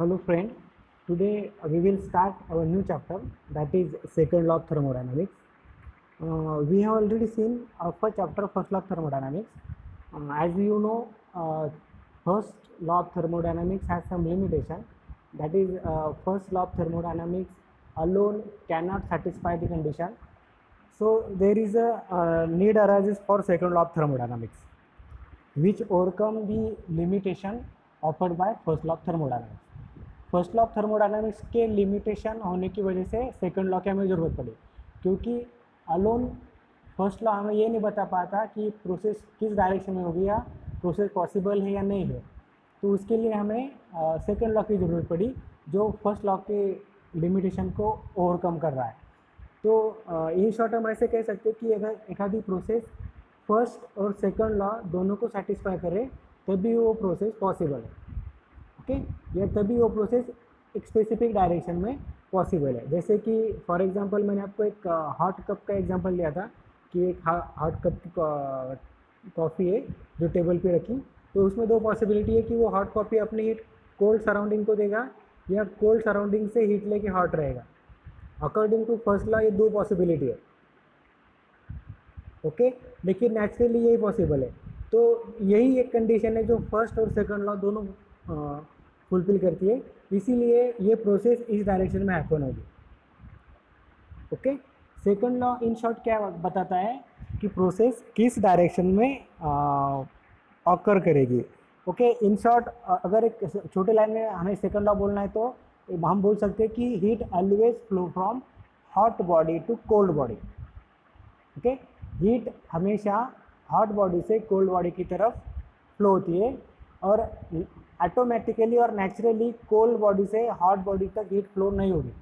Hello friend, today we will start our new chapter that is second law of thermodynamics. Uh, we have already seen our first chapter first law of thermodynamics. Uh, as you know, uh, first law of thermodynamics has some limitation that is uh, first law of thermodynamics alone cannot satisfy the condition. So there is a uh, need arises for second law of thermodynamics which overcome the limitation offered by first law of thermodynamics. First law of thermodynamics के limitation होने की वजह से second law की हमें ज़रूरत पड़ी। क्योंकि अलोन फ़र्स्ट लॉ हमें ये नहीं बता पाता कि प्रोसेस किस डायरेक्शन में होगी या प्रोसेस पॉसिबल है या नहीं है। तो उसके लिए हमें सेकंड लॉ की ज़रूरत पड़ी, जो फ़र्स्ट लॉ के लिमिटेशन को ओवरकम कर रहा है। तो इन शॉर्ट हम ऐसे कह सकते कि अगर आधी प्रोसेस फ़र्स्ट और सेकंड लॉ दोनों को सेटिस्फाई करे, तभी वो प्रोसेस पॉसिबल है। ओके या तभी वो प्रोसेस एक स्पेसिफिक डायरेक्शन में पॉसिबल है। जैसे कि फॉर एग्जांपल मैंने आपको एक हॉट कप का एग्जांपल दिया था कि एक हॉट कप की कॉफ़ी है जो टेबल पे रखी। तो उसमें दो पॉसिबिलिटी है कि वो हॉट कॉफ़ी अपनी हीट कोल्ड सराउंडिंग को देगा, या कोल्ड सराउंडिंग से हीट लेके हॉट रहेगा। अकॉर्डिंग टू फ़र्स्ट लॉ ये दो पॉसिबिलिटी है। ओके लेकिन नेचुरली यही पॉसिबल है। तो यही एक कंडीशन है जो फ़र्स्ट और सेकंड लॉ दोनों फुलफिल करती है। इसीलिए ये प्रोसेस इस डायरेक्शन में हैपन होगी। Okay second law in short क्या बताता है कि प्रोसेस किस डायरेक्शन में ऑकर करेगी। ओके इन शॉर्ट अगर एक छोटे लाइन में हमें सेकंड लॉ बोलना है तो हम बोल सकते हैं कि heat always flow from hot body to cold body okay heat हमेशा हॉट बॉडी से कोल्ड बॉडी की तरफ़ फ्लो होती है और ऑटोमेटिकली और नेचुरली कोल्ड बॉडी से हॉट बॉडी तक हीट फ्लो नहीं होगी।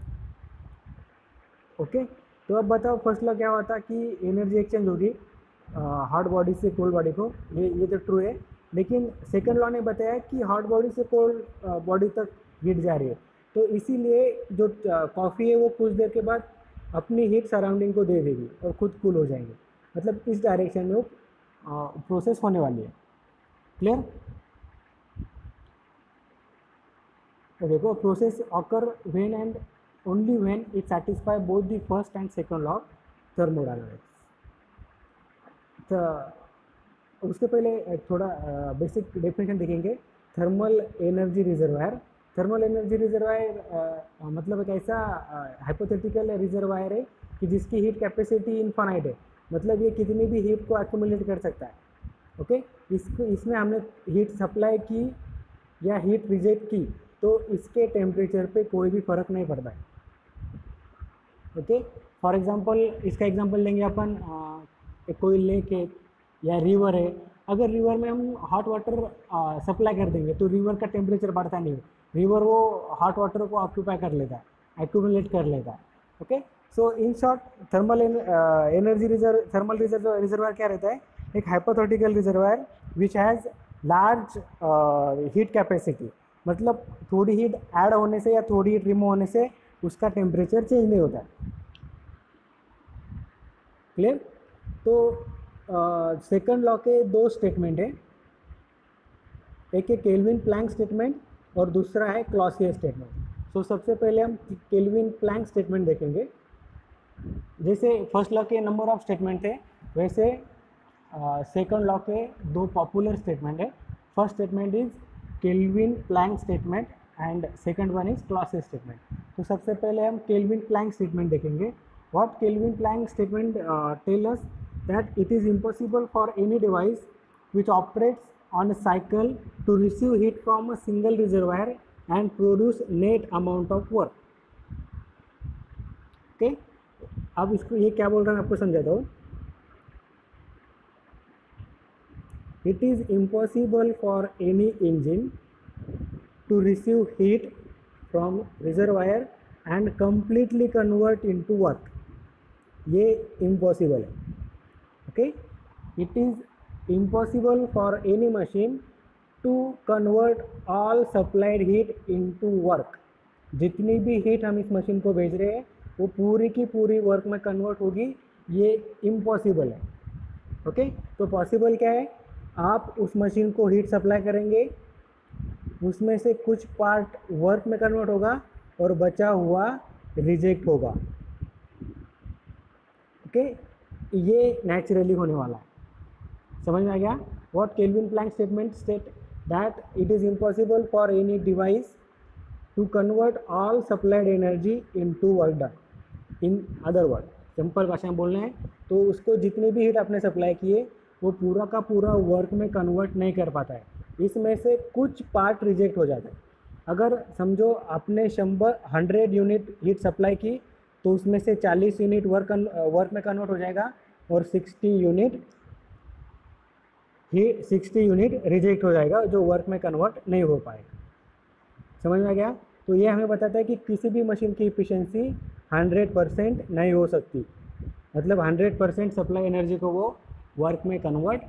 ओके तो अब बताओ फ़र्स्ट लॉ क्या होता कि एनर्जी एक्सचेंज होगी हॉट बॉडी से कोल्ड बॉडी को। ये ये तो ट्रू है। लेकिन सेकंड लॉ ने बताया कि हॉट बॉडी से कोल्ड बॉडी तक हीट जा रही है। तो इसीलिए जो कॉफ़ी है वो कुछ देर के बाद अपनी हीट सराउंडिंग को दे देगी और खुद कूल हो जाएँगे। मतलब इस डायरेक्शन में वो प्रोसेस होने वाली है। क्लियर तो देखो process occur when and only when it satisfy both the first and second law of thermodynamics तो उसके पहले थोड़ा बेसिक डेफिनेशन देखेंगे. Thermal energy reservoir thermal energy reservoir मतलब एक ऐसा हाइपोथेटिकल रिजर्वायर है कि जिसकी हीट कैपेसिटी इनफाइनाइट है. मतलब ये कितनी भी हीट को एक्यूमुलेट कर सकता है. ओके इसको, इसमें हमने हीट सप्लाई की या हीट रिजेक्ट की. तो इसके टेम्परेचर पे कोई भी फ़र्क नहीं पड़ता है। ओके फॉर एग्जांपल इसका एग्जांपल लेंगे अपन एक कोई लेक है या रिवर है। अगर रिवर में हम हॉट वाटर सप्लाई कर देंगे तो रिवर का टेम्परेचर बढ़ता नहीं रिवर वो हॉट वाटर को ऑक्यूपाई कर लेता है एक्यूमुलेट कर लेता है। Okay so in short thermal energy reserve thermal reserve reservoir क्या रहता है? एक hypothetical reservoir which has large heat capacity मतलब थोड़ी हीट ऐड होने से या थोड़ी हीट रिमूव होने से उसका टेम्परेचर चेंज नहीं होता। क्लियर तो सेकंड लॉ के दो स्टेटमेंट है। एक है केल्विन प्लैंक स्टेटमेंट और दूसरा है क्लॉसियर स्टेटमेंट सो सबसे पहले हम केल्विन प्लैंक स्टेटमेंट देखेंगे। जैसे फ़र्स्ट लॉ के नंबर ऑफ़ स्टेटमेंट थे वैसे सेकंड लॉ के दो पॉपुलर स्टेटमेंट है। First statement is Kelvin Planck statement and second one is Clausius statement तो सबसे पहले हम केल्विन प्लैंक स्टेटमेंट देखेंगे। What Kelvin Planck statement tells that it is impossible for any device which operates on a cycle to receive heat from a single reservoir and produce net amount of work okay अब इसको ये क्या बोल रहे हैं? आपको समझा दो। It is impossible for any engine to receive heat from reservoir and completely convert into work ये impossible है okay it is impossible for any machine to convert all supplied heat into work जितनी भी heat हम इस machine को भेज रहे हैं वो पूरी की पूरी वर्क में कन्वर्ट होगी ये इम्पॉसिबल है ओके तो पॉसिबल क्या है आप उस मशीन को हीट सप्लाई करेंगे, उसमें से कुछ पार्ट वर्क में कन्वर्ट होगा और बचा हुआ रिजेक्ट होगा। ओके ये नेचुरली होने वाला है। समझ में आ गया? What Kelvin Planck statement state that it is impossible for any device to convert all supplied energy into work in other word simple भाषा में बोलना है तो उसको जितने भी हीट आपने सप्लाई किए वो पूरा का पूरा वर्क में कन्वर्ट नहीं कर पाता है। इसमें से कुछ पार्ट रिजेक्ट हो जाता है। अगर समझो आपने शंबर हंड्रेड यूनिट हीट सप्लाई की तो उसमें से चालीस यूनिट वर्क वर्क में कन्वर्ट हो जाएगा और सिक्सटी यूनिट ही सिक्सटी यूनिट रिजेक्ट हो जाएगा, जो वर्क में कन्वर्ट नहीं हो पाएगा। समझ में आ गया? तो ये हमें बताता है कि किसी भी मशीन की इफिशियंसी हंड्रेड परसेंट नहीं हो सकती। मतलब हंड्रेड परसेंट सप्लाई एनर्जी को वो वर्क में कन्वर्ट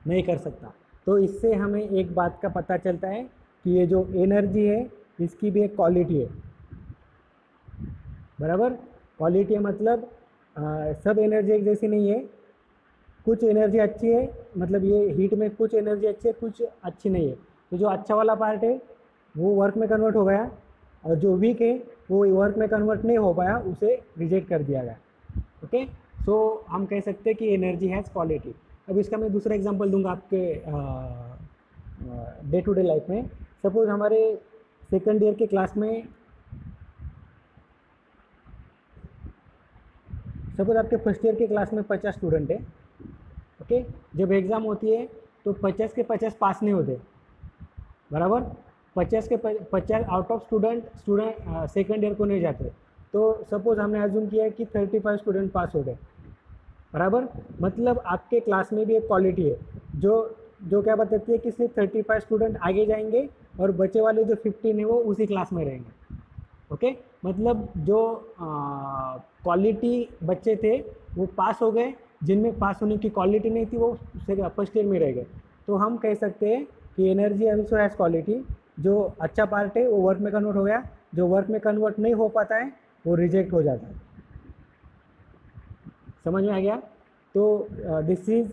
नहीं कर सकता। तो इससे हमें एक बात का पता चलता है कि ये जो एनर्जी है इसकी भी एक क्वालिटी है। बराबर? क्वालिटी मतलब आ, सब एनर्जी एक जैसी नहीं है। कुछ एनर्जी अच्छी है मतलब ये हीट में कुछ एनर्जी अच्छी है कुछ अच्छी नहीं है। तो जो अच्छा वाला पार्ट है वो वर्क में कन्वर्ट हो गया और जो वीक है वो वर्क में कन्वर्ट नहीं हो पाया उसे रिजेक्ट कर दिया गया। ओके सो हम कह सकते हैं कि एनर्जी हैज़ क्वालिटी अब इसका मैं दूसरा एग्जांपल दूँगा आपके डे टू डे लाइफ में. सपोज़ हमारे सेकंड ईयर के क्लास में सपोज़ आपके फ़र्स्ट ईयर के क्लास में पचास स्टूडेंट है ओके जब एग्ज़ाम होती है तो पचास के पचास पास नहीं होते. बराबर? पचास के पचास out of student student second year को नहीं जाते. तो सपोज़ हमने अज्यूम किया कि थर्टी फाइव स्टूडेंट पास हो गए. बराबर? मतलब आपके क्लास में भी एक क्वालिटी है, जो जो क्या बताती है कि सिर्फ़ थर्टी फाइव स्टूडेंट आगे जाएँगे और बचे वाले जो फिफ्टीन है वो उसी क्लास में रहेंगे। ओके मतलब जो क्वालिटी बच्चे थे, वो पास हो गए, जिनमें पास होने की क्वालिटी नहीं थी, वो फ़र्स्ट ईयर में रह गए। तो हम कह सकते हैं कि एनर्जी ऑल्सो हैज़ क्वालिटी जो अच्छा पार्ट है, वो वर्क में कन्वर्ट हो गया, जो वर्क में कन्वर्ट नहीं हो पाता है, वो रिजेक्ट हो जाता है। समझ में आ गया? तो this is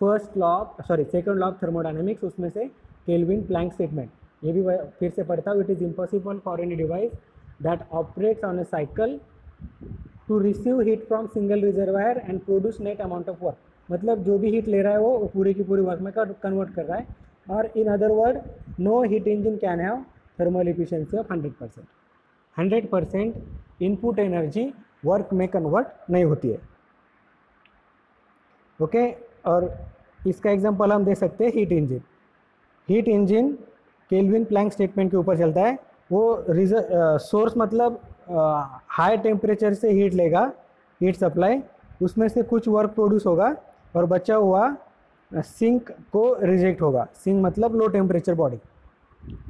first law sorry second law of thermodynamics उसमें से केल्विन प्लैंक स्टेटमेंट ये भी फिर से पढ़ता हूँ it is impossible for any device that operates on a cycle to receive heat from single reservoir and produce net amount of work मतलब जो भी हीट ले रहा है वो पूरी की पूरी वर्क में कन्वर्ट कर रहा है। और in other word no heat engine can have thermal efficiency of 100 percent. 100 percent input energy work में कन्वर्ट नहीं होती है। ओके? और इसका एग्जांपल हम दे सकते हैं heat engine heat engine Kelvin Planck statement के ऊपर चलता है। वो रिज सोर्स मतलब हाई टेम्परेचर से हीट लेगा हीट सप्लाई उसमें से कुछ वर्क प्रोड्यूस होगा और बचा हुआ सिंक को रिजेक्ट होगा। सिंक मतलब लो टेम्परेचर बॉडी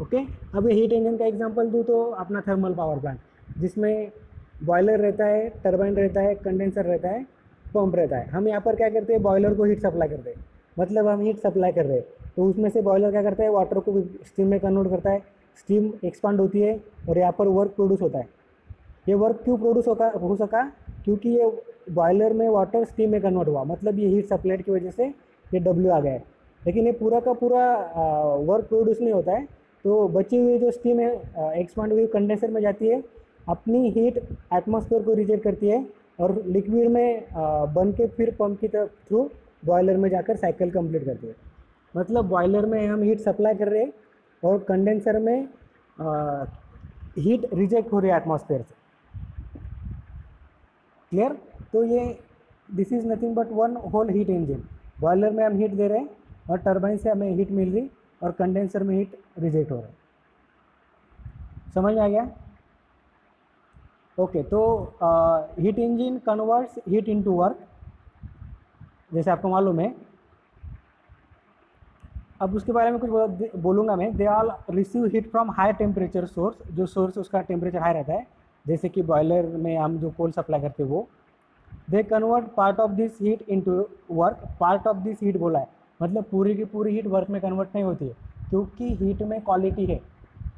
ओके? अब ये हीट इंजन का एग्जांपल दूँ तो अपना थर्मल पावर प्लांट जिसमें बॉयलर रहता है टरबाइन रहता है कंडेंसर रहता है पंप रहता है। हम यहाँ पर क्या करते हैं? बॉयलर को हीट सप्लाई करते हैं। मतलब हम हीट सप्लाई कर रहे हैं। तो उसमें से बॉयलर क्या करता है? वाटर को स्टीम में कन्वर्ट करता है। स्टीम एक्सपांड होती है और यहाँ पर वर्क प्रोड्यूस होता है। ये वर्क क्यों प्रोड्यूस होगा? हो सका? क्योंकि ये बॉयलर में वाटर स्टीम में कन्वर्ट हुआ। मतलब ये हीट सप्लाई की वजह से ये डब्ल्यू आ गया है। लेकिन ये पूरा का पूरा वर्क प्रोड्यूस नहीं होता है। तो बची हुई जो स्टीम है एक्सपांड हुई कंडेंसर में जाती है, अपनी हीट एटमॉस्फेयर को रिजेक्ट करती है और लिक्विड में बन के फिर पंप की तरफ़ थ्रू बॉयलर में जाकर साइकिल कंप्लीट करती है। मतलब बॉयलर में हम हीट सप्लाई कर रहे हैं और कंडेंसर में हीट रिजेक्ट हो रही है एटमॉस्फेयर से। क्लियर तो ये this is nothing but one whole heat engine boiler में हम हीट दे रहे हैं और टर्बाइन से हमें हीट मिल रही और कंडेंसर में हीट रिजेक्ट हो रहा है। समझ आ गया? ओके तो heat engine converts heat into work जैसे आपको मालूम है। अब उसके बारे में कुछ बोलूँगा मैं। They all receive heat from high temperature source जो सोर्स उसका टेम्परेचर हाई रहता है, जैसे कि बॉयलर में हम जो कोल सप्लाई करते हैं वो। They convert part of this heat into work part of this heat बोला है। मतलब पूरी की पूरी हीट वर्क में कन्वर्ट नहीं होती है, क्योंकि हीट में क्वालिटी है।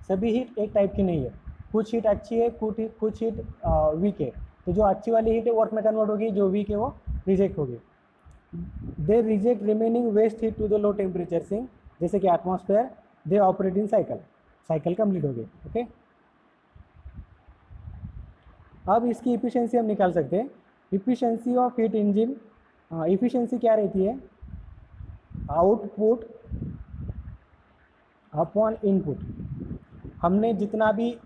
सभी हीट एक टाइप की नहीं है। कुछ हीट अच्छी है, कुछ कुछ हीट वीक है। तो जो अच्छी वाली हीट है वर्क में कन्वर्ट होगी, जो वीक है वो रिजेक्ट होगी। They reject remaining waste heat to the low temperature sink जैसे कि atmosphere they operate in cycle cycle complete हो गई ओके अब इसकी इफिशियंसी हम निकाल सकते हैं। Efficiency of heat engine efficiency क्या रहती है? Output upon input. हमने जितना भी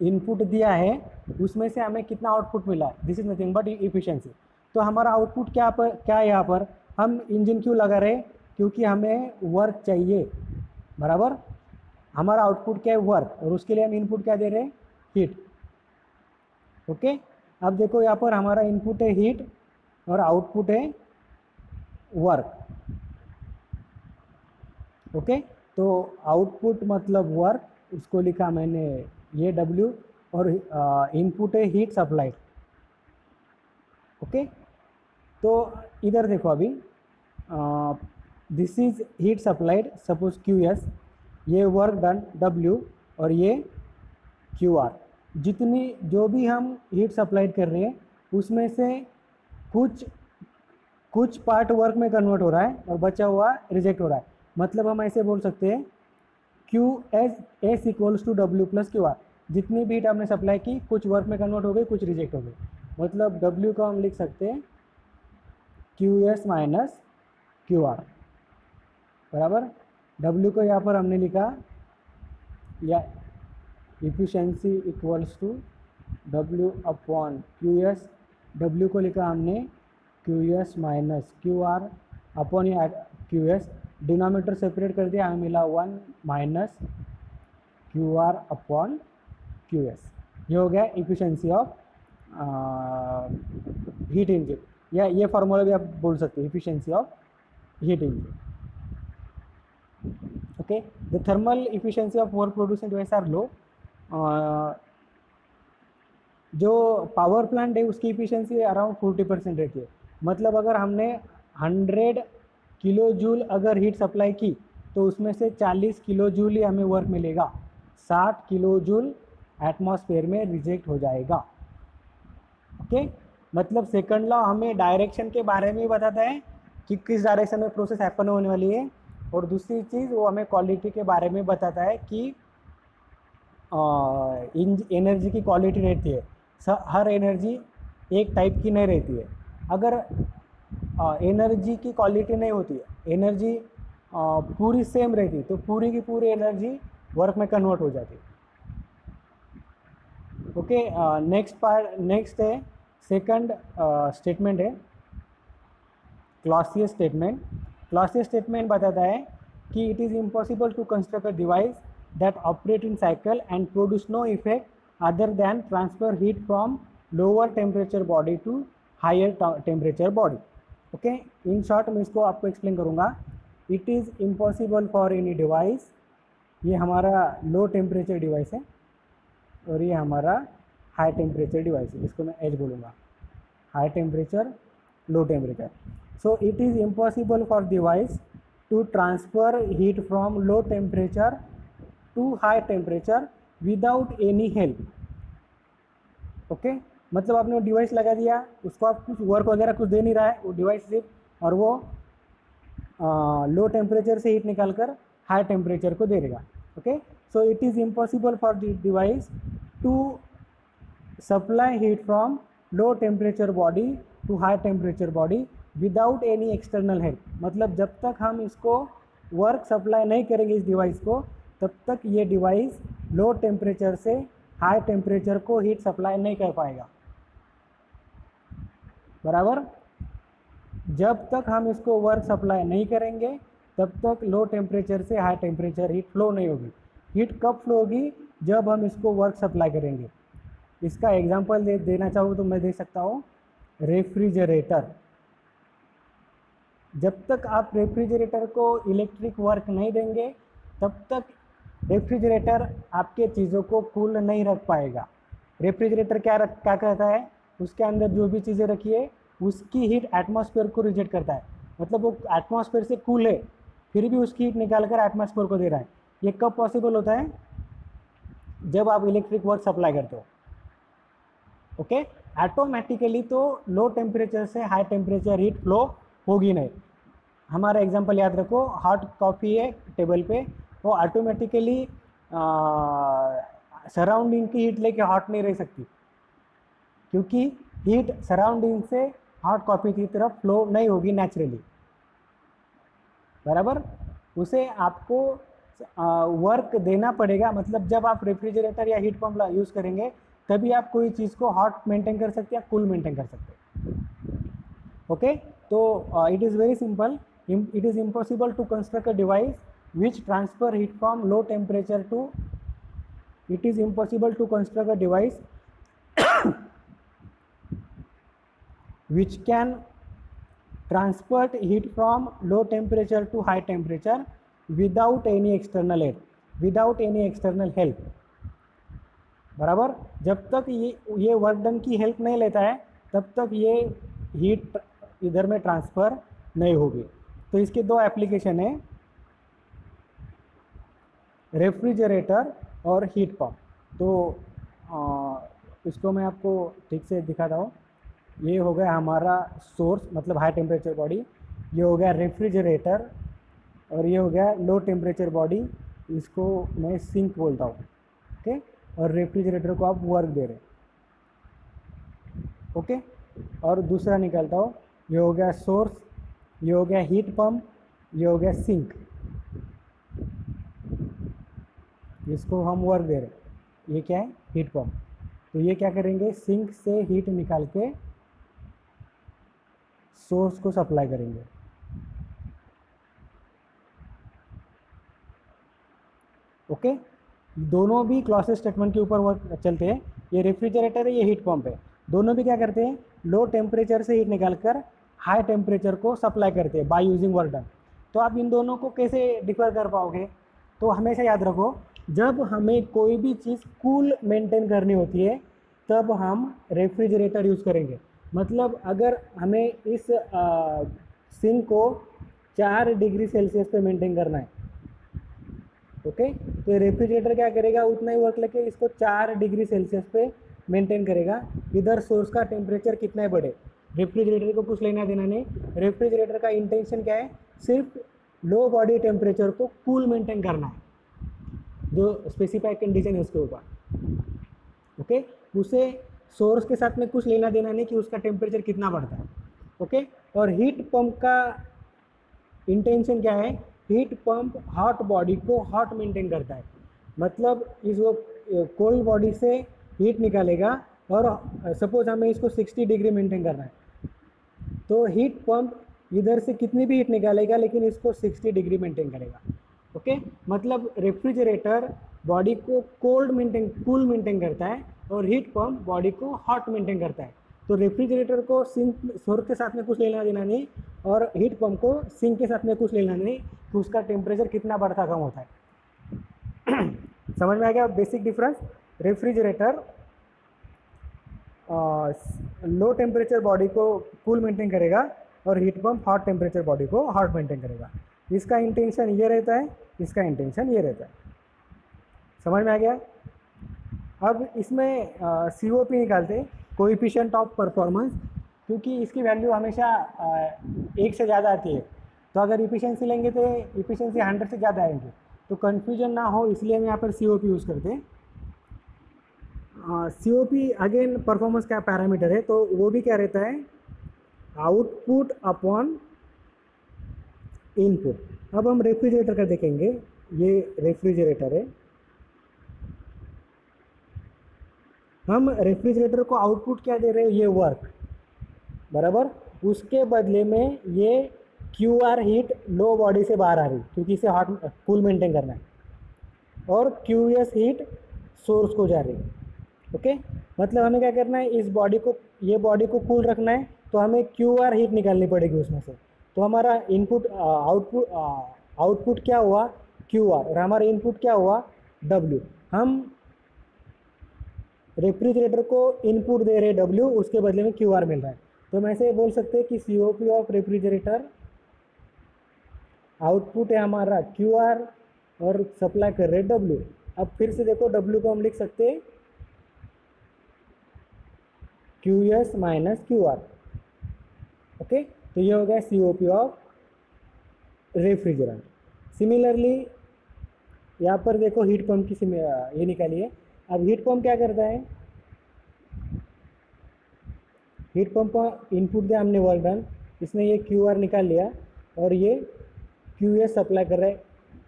इनपुट दिया है, उसमें से हमें कितना आउटपुट मिला? है this is nothing but efficiency तो हमारा आउटपुट क्या पर, क्या है यहाँ पर? हम इंजन क्यों लगा रहे क्योंकि हमें वर्क चाहिए। बराबर? हमारा आउटपुट क्या है? वर्क और उसके लिए हम इनपुट क्या दे रहे हैं? हीट ओके अब देखो यहाँ पर हमारा इनपुट है हीट और आउटपुट है वर्क ओके? तो आउटपुट मतलब वर्क, उसको लिखा मैंने ये डब्ल्यू और इनपुट है हीट सप्लाइड ओके? तो इधर देखो अभी this is heat supplied suppose Q S ये वर्क डन डब्ल्यू और ये क्यू आर जितनी, जो भी हम हीट सप्लाइड कर रहे हैं, उसमें से कुछ कुछ पार्ट वर्क में कन्वर्ट हो रहा है और बचा हुआ रिजेक्ट हो रहा है। मतलब हम ऐसे बोल सकते हैं Q S S equals to W plus Q R जितनी भी हीट हमने सप्लाई की, कुछ वर्क में कन्वर्ट हो गई, कुछ रिजेक्ट हो गई। मतलब डब्ल्यू को हम लिख सकते हैं Q S minus Q R बराबर? डब्ल्यू को यहाँ पर हमने लिखा, या efficiency equals to W upon Q S W को लिखा हमने Q S minus Q R upon या क्यू एस डिनोमीटर सेपरेट कर दिया हमें मिला one minus Q R upon Q S. ये हो गया इफिशेंसी ऑफ़ हीट इंजन या ये फार्मूला भी आप बोल सकते हैं efficiency of heat engine okay the thermal efficiency of work producing device are uh, जो पावर प्लांट है उसकी इफिशियंसी अराउंड फोर्टी परसेंट रहती है। मतलब अगर हमने हंड्रेड किलो जूल अगर हीट सप्लाई की तो उसमें से चालीस किलो जूल ही हमें वर्क मिलेगा। साठ किलो जूल एटमॉस्फेयर में रिजेक्ट हो जाएगा। ओके मतलब सेकंड लॉ हमें डायरेक्शन के बारे में बताता है कि किस डायरेक्शन में प्रोसेस हैपन होने वाली है। और दूसरी चीज़ वो हमें क्वालिटी के बारे में बताता है कि एनर्जी की क्वालिटी रहती है। हर एनर्जी एक टाइप की नहीं रहती है। अगर एनर्जी की क्वालिटी नहीं होती है। एनर्जी पूरी सेम रहती है तो पूरी की पूरी एनर्जी वर्क में कन्वर्ट हो जाती है। ओके नेक्स्ट पार्ट नेक्स्ट है सेकंड स्टेटमेंट है क्लॉसियस स्टेटमेंट क्लॉसियस स्टेटमेंट बताता है कि it is impossible to construct a device that operate in cycle and produce no effect other than transfer heat from lower temperature body to higher temperature body okay in short मैं इसको आपको explain करूँगा। It is impossible for any device ये हमारा low temperature device है और ये हमारा हाई टेम्परेचर डिवाइस है। इसको मैं एच बोलूँगा। High temperature low temperature so it is impossible for device to transfer heat from low temperature to high temperature without any help okay? मतलब आपने वो डिवाइस लगा दिया उसको आप कुछ वर्क वगैरह कुछ दे नहीं रहा है वो डिवाइस सिर्फ़ और वो आ, लो टेम्परेचर से हीट निकाल कर हाई टेम्परेचर को दे देगा okay so it is impossible for the device to supply heat from low temperature body to high temperature body without any external help मतलब जब तक हम इसको वर्क सप्लाई नहीं करेंगे इस डिवाइस को तब तक ये डिवाइस लो टेम्परेचर से हाई टेम्परेचर को हीट सप्लाई नहीं कर पाएगा। बराबर? जब तक हम इसको वर्क सप्लाई नहीं करेंगे, तब तक लो टेम्परेचर से हाई टेम्परेचर हीट फ्लो नहीं होगी। हीट कब फ्लो होगी? जब हम इसको वर्क सप्लाई करेंगे। इसका एग्जांपल दे, देना चाहूँ तो मैं दे सकता हूँ। रेफ्रिजरेटर जब तक आप रेफ्रिजरेटर को इलेक्ट्रिक वर्क नहीं देंगे, तब तक रेफ्रिजरेटर आपके चीज़ों को कूल नहीं रख पाएगा। रेफ्रिजरेटर क्या रख, क्या कहता है? उसके अंदर जो भी चीज़ें रखी है, उसकी हीट एटमॉस्फेयर को रिजेक्ट करता है। मतलब वो एटमॉस्फेयर से कूल है, फिर भी उसकी हीट निकाल कर एटमॉस्फेयर को दे रहा है। ये कब पॉसिबल होता है? जब आप इलेक्ट्रिक वर्क सप्लाई करते हो। ओके ऑटोमेटिकली तो लो टेम्परेचर से हाई टेम्परेचर हीट फ्लो होगी नहीं। हमारा एग्जांपल याद रखो हॉट कॉफ़ी है टेबल पे, वो ऑटोमेटिकली सराउंडिंग की हीट लेके हॉट नहीं रह सकती। क्योंकि हीट सराउंडिंग से हॉट कॉफ़ी की तरफ़ फ्लो नहीं होगी नेचुरली बराबर? उसे आपको वर्क देना पड़ेगा। मतलब जब आप रेफ्रिजरेटर या हीट पंप यूज़ करेंगे, तभी आप कोई चीज़ को हॉट मेंटेन कर सकते या कूल मेंटेन कर सकते। ओके तो it is very simple it is impossible to construct a device which transfer heat from low temperature to, it is impossible to construct a device which can transport heat from low temperature to high temperature without any external aid without any external help बराबर जब तक ये ये work done की help नहीं लेता है तब तक ये हीट इधर में ट्रांसफ़र नहीं होगी तो इसके दो एप्लीकेशन है रेफ्रिजरेटर और हीट पंप तो आ, इसको मैं आपको ठीक से दिखाता हूँ ये हो गया हमारा सोर्स मतलब हाई टेम्परेचर बॉडी ये हो गया रेफ्रिजरेटर और ये हो गया लो टेम्परेचर बॉडी इसको मैं सिंक बोलता हूँ ओके और रेफ्रिजरेटर को आप वर्क दे रहे ओके और दूसरा निकालता हूँ, ये हो गया सोर्स ये हो गया हीट पंप ये हो गया सिंक इसको हम वर्क दे रहे ये क्या है? हीट पंप तो ये क्या करेंगे? सिंक से हीट निकाल के सोर्स को सप्लाई करेंगे। ओके? दोनों भी क्लॉसेस स्टेटमेंट के ऊपर वर्क चलते हैं। ये रेफ्रिजरेटर है, ये हीट पंप है। दोनों भी क्या करते हैं? लो टेम्परेचर से हीट निकाल कर हाई टेम्परेचर को सप्लाई करते हैं बाय यूजिंग वर्क डन तो आप इन दोनों को कैसे डिफर कर पाओगे? तो हमेशा याद रखो, जब हमें कोई भी चीज़ कूल मेंटेन करनी होती है, तब हम रेफ्रिजरेटर यूज़ करेंगे। मतलब अगर हमें इस सिंक को चार डिग्री सेल्सियस पे मेंटेन करना है ओके तो रेफ्रिजरेटर क्या करेगा? उतना ही वर्क लेके इसको चार डिग्री सेल्सियस पे मेंटेन करेगा। इधर सोर्स का टेम्परेचर कितना ही बढ़े रेफ्रिजरेटर को कुछ लेना देना नहीं। रेफ्रिजरेटर का इंटेंशन क्या है? सिर्फ़ लो बॉडी टेम्परेचर को कूल मेंटेन करना है, जो स्पेसिफाइड कंडीशन है उसके ऊपर ओके उसे सोर्स के साथ में कुछ लेना देना नहीं कि उसका टेम्परेचर कितना बढ़ता है ओके और हीट पंप का इंटेंशन क्या है? हीट पंप हॉट बॉडी को हॉट मेंटेन करता है। मतलब इस वो कोल्ड बॉडी से हीट निकालेगा और सपोज़ हमें इसको 60 डिग्री मेंटेन करना है। तो हीट पंप इधर से कितनी भी हीट निकालेगा, लेकिन इसको 60 डिग्री मेंटेन करेगा। ओके? मतलब रेफ्रिजरेटर बॉडी को कोल्ड मेंटेन, कूल मेंटेन करता है और हीट पम्प बॉडी को हॉट मेंटेन करता है। तो रेफ्रिजरेटर को सिंक, सोर के साथ में कुछ लेना देना नहीं और हीट पम्प को सिंक के साथ में कुछ लेना नहीं तो उसका टेम्परेचर कितना बढ़ता कम होता है। समझ में आ गया? Basic difference refrigerator low temperature body को कूल मेंटेन करेगा और heat pump hot temperature body को हॉट मेंटेन करेगा। इसका इंटेंशन ये रहता है, इसका इंटेंशन ये रहता है। समझ में आ गया? अब इसमें सी ओ पी निकालते कोइफिशिएंट ऑफ़ परफॉर्मेंस क्योंकि इसकी वैल्यू हमेशा एक से ज़्यादा आती है। तो अगर इफिशियंसी लेंगे तो इफिशियंसी हंड्रेड से ज़्यादा आएँगे। तो कन्फ्यूज़न ना हो, इसलिए हम यहाँ पर सी ओ पी यूज़ करते हैं। C O P again performance का पैरामीटर है तो वो भी क्या रहता है? Output upon input. अब हम रेफ्रिजरेटर का देखेंगे। ये रेफ्रिजरेटर है। हम रेफ्रिजरेटर को आउटपुट क्या दे रहे हैं? ये वर्क। बराबर? उसके बदले में ये Q R heat low body से बाहर आ रही, क्योंकि इसे हॉट, कूल मेंटेन करना है। और क्यू एस हीट सोर्स को जा रही। ओके? मतलब हमें क्या करना है? इस बॉडी को, ये बॉडी को कूल रखना है तो हमें क्यू आर हीट निकालनी पड़ेगी उसमें से। तो हमारा इनपुट आउटपुट आउटपुट क्या हुआ? क्यू आर और हमारा इनपुट क्या हुआ? डब्ल्यू हम रेफ्रिजरेटर को इनपुट दे रहे डब्ल्यू उसके बदले में क्यू आर मिल रहा है। तो हम ऐसे बोल सकते हैं कि C O P of refrigerator output है हमारा क्यू आर और सप्लाई कर रहे डब्ल्यू अब फिर से देखो डब्ल्यू को हम लिख सकते हैं Q S minus Q R okay तो ये हो गया C O P of refrigerant similarly यहाँ पर देखो हीट पंप की ये निकाली है। अब हीट पंप क्या करता है? हीट पंप का इनपुट दिया हमने वर्क डन इसने ये क्यू आर निकाल लिया और ये क्यू एस सप्लाई कर रहा है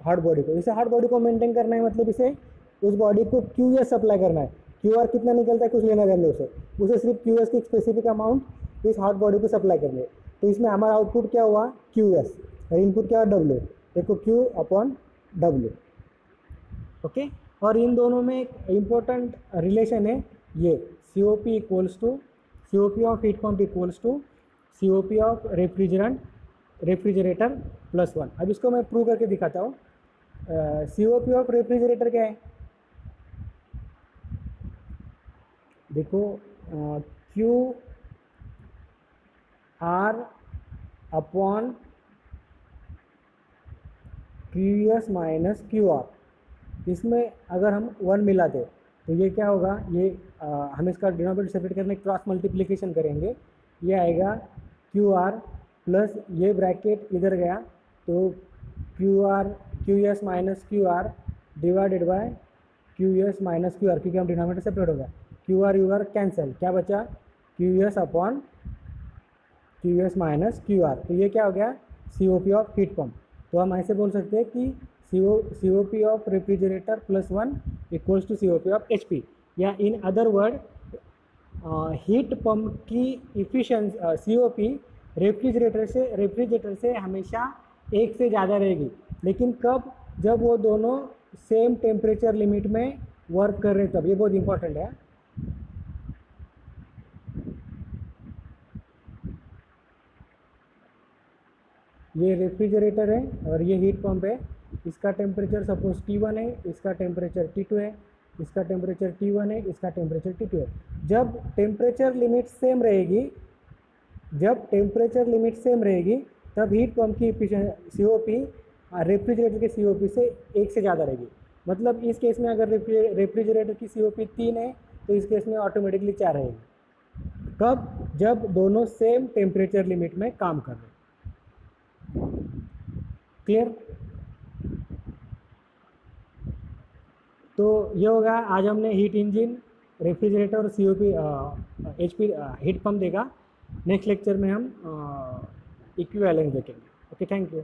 हार्ड बॉडी को। इसे हार्ड बॉडी को मेंटेन करना है मतलब इसे उस बॉडी को क्यू एस सप्लाई करना है। क्यू आर कितना निकलता है, कुछ लेना देना उसे। उसे सिर्फ़ क्यू एस की स्पेसिफिक अमाउंट इस हार्ड बॉडी को सप्लाई करनी है। तो इसमें हमारा आउटपुट क्या हुआ? क्यू एस और इनपुट क्या हुआ? डब्ल्यू देखो क्यू अपॉन डब्ल्यू ओके और इन दोनों में एक इम्पोर्टेंट रिलेशन है ये। C O P equals to C O P of heat pump equals to C O P of refrigerant refrigerator plus one अब इसको मैं प्रूव करके दिखाता हूँ। C O P of refrigerator क्या है? देखो Q R upon Q S minus Q R. इसमें अगर हम वन मिलाते तो ये क्या होगा? ये आ, हम इसका डिनोमिनेटर सेपरेट करने क्रॉस मल्टीप्लिकेशन करेंगे। ये आएगा क्यू आर प्लस ये ब्रैकेट इधर गया तो Q R Q S minus Q R divided by Q S minus Q R क्योंकि हम डिनोमिनेटर सेपरेट होगा Q R U R cancel क्या बचा? Q S upon Q S minus Q R तो ये क्या हो गया? C O P of heat pump तो हम ऐसे बोल सकते हैं कि C O C O P of refrigerator plus one equals to C O P of H P या in other word heat pump की efficiency C O P refrigerator से रेफ्रिजरेटर से हमेशा एक से ज़्यादा रहेगी। लेकिन कब? जब वो दोनों सेम टेम्परेचर लिमिट में वर्क कर रहे तब। ये बहुत इंपॉर्टेंट है। ये रेफ्रिजरेटर है और ये हीट पंप है। इसका टेम्परेचर सपोज़ टी वन है, इसका टेम्परेचर टी टू है, इसका टेम्परेचर टी वन है, इसका टेम्परेचर टी टू है। जब टेम्परेचर लिमिट सेम रहेगी, जब टेम्परेचर लिमिट सेम रहेगी, तब हीट पंप की सी ओ पी रेफ्रिजरेटर के सी ओ पी से एक से ज़्यादा रहेगी। मतलब इस केस में अगर रेफ्रिजरेटर की सी ओ पी तीन है तो इस केस में ऑटोमेटिकली चार रहेगी। कब? जब दोनों सेम टेम्परेचर लिमिट में काम कर रहे क्लियर तो ये होगा, आज हमने हीट इंजन रेफ्रिजरेटर और C O P H P heat pump देगा नेक्स्ट लेक्चर में हम इक्वी इक्विवेलेंस देखेंगे। Okay thank you